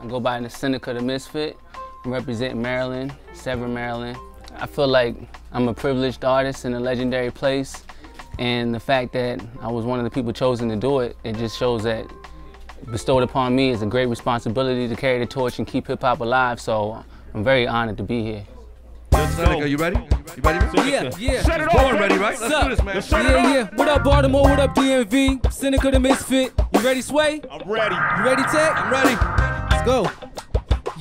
I go by the Senica the Misfit. I'm representing Maryland, Severn, Maryland. I feel like I'm a privileged artist in a legendary place. And the fact that I was one of the people chosen to do it, it just shows that bestowed upon me is a great responsibility to carry the torch and keep hip hop alive. So I'm very honored to be here. Senica, you ready? You ready? Man? Yeah, yeah. Set it off. Born ready, right? Let's What's do this, man. Yeah, yeah. What up, Baltimore? What up, DMV? Senica the Misfit. You ready, Sway? I'm ready. You ready, Tech? I'm ready. Let's go.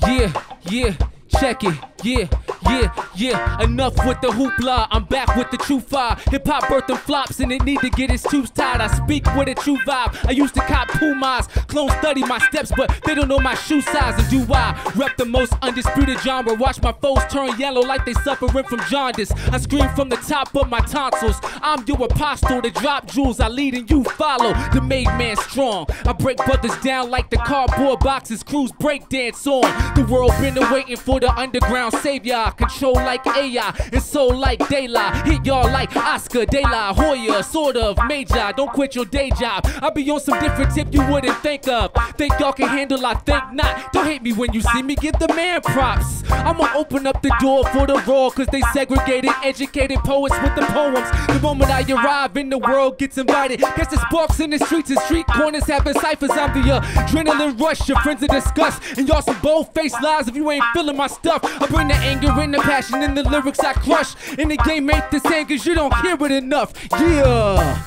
Yeah, yeah. Check it. Yeah, yeah, yeah. Enough with the hoopla. I'm back with the true fire. Hip hop birthing flops and it need to get its tubes tied. I speak with a true vibe. I used to cop Pumas. Clones study my steps, but they don't know my shoe size. And do I rep the most undisputed genre? Watch my foes turn yellow like they suffering from jaundice. I scream from the top of my tonsils. I'm your apostle. to drop jewels I lead and you follow. The made man strong. I break brothers down like the cardboard boxes. Crews break dance on. The world been waiting for the underground savior. Control like AI and soul like daylight. Hit y'all like Oscar De La Hoya, sort of major. Don't quit your day job. I'll be on some different tip you wouldn't think of. Think y'all can handle, I think not. Don't hate me when you see me, give the man props. I'ma open up the door for the raw, cause they segregated, educated poets with the poems. The moment I arrive in the world gets invited. Guess the sparks in the streets and street corners having ciphers. I'm the adrenaline rush, your friends are disgust. And y'all some bold faced lies if you ain't feeling my stuff. I bring the anger and the passion in the lyrics I crush. And the game ain't the same cause you don't hear it enough. Yeah.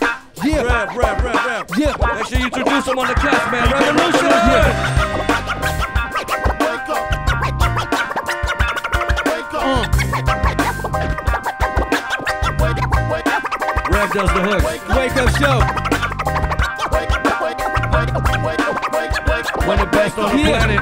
Yeah. Rap, rap, rap, rap. Yeah. Make sure you introduce them on the cast, man. Revolution. Yeah. Uh, Rev does the hook. wake up show. One of the best on the Yeah. planet.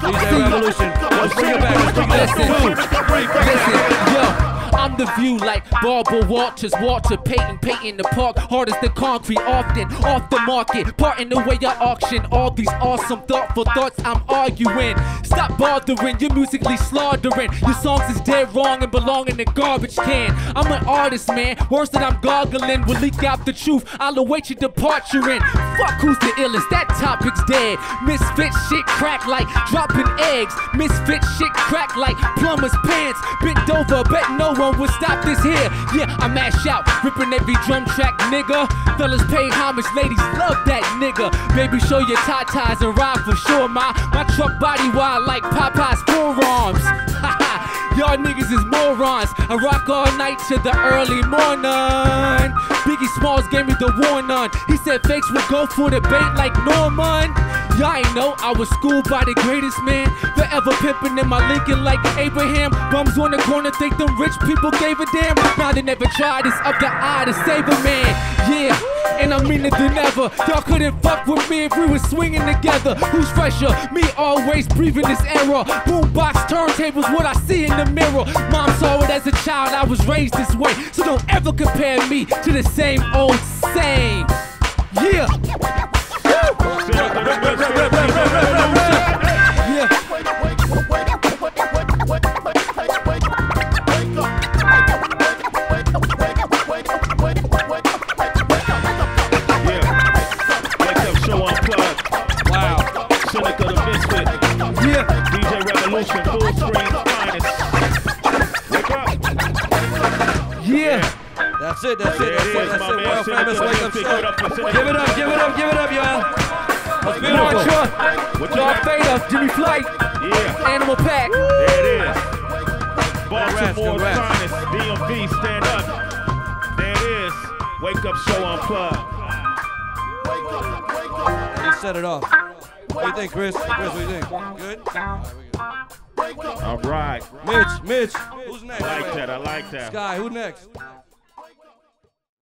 DJ Revolution. Let's bring it back. Let's bring it back. Listen, yo. I'm the view like Barbara Walters, Walter Payton, Payton the park, hard as the concrete, often off the market, parting the way I auction all these awesome, thoughtful thoughts I'm arguing. Stop bothering, you're musically slaughtering. Your songs is dead wrong and belong in the garbage can. I'm an artist, man. Worse than I'm gargling will leak out the truth. I'll await your departure in. Fuck who's the illest, that topic's dead. Misfit shit crack like dropping eggs. Misfit shit crack like plumber's pants. Bent over, bet no one will stop this here. Yeah, I mash out, ripping every drum track, nigga. Fellas pay homage, ladies love that nigga. Baby, show your tatas and ride for sure, my my truck body wild like Popeye's forearms. Y'all niggas is morons. I rock all night to the early morning. Biggie Smalls gave me the warning. He said fakes would go for the bait like Norman. Y'all ain't know I was schooled by the greatest man. Forever pimping in my Lincoln like Abraham. Bums on the corner think them rich people gave a damn. Now they never tried. It's up to I to save a man. Yeah, and I mean it than ever. Y'all couldn't fuck with me if we was swinging together. Who's fresher? Me always breathing this era. Boombox turntables, what I see in the mirror. Mom saw it as a child. I was raised this way, so don't ever compare me to the same old same. Yeah. Yeah. That's it. That's it. That's it it. That's it. World famous wake up show. Give it up. Give it up. Give it up. Give it up, y'all. That's beautiful. What you Darth? Vader, Jimmy Flight, Yeah. Animal Pack. There it is. Baltimore's congrats. finest. DMV, stand up. There it is. Wake up show unplugged. He set it off. What do you think, Chris? Chris, what do you think? Good? Right, we good. All right. Mitch, Mitch. Who's next? I like that. I like that. Sky, who next?